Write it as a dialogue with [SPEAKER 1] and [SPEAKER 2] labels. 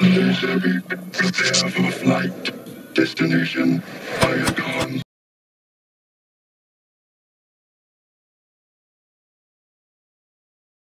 [SPEAKER 1] Laser prepare for flight. Destination, fire.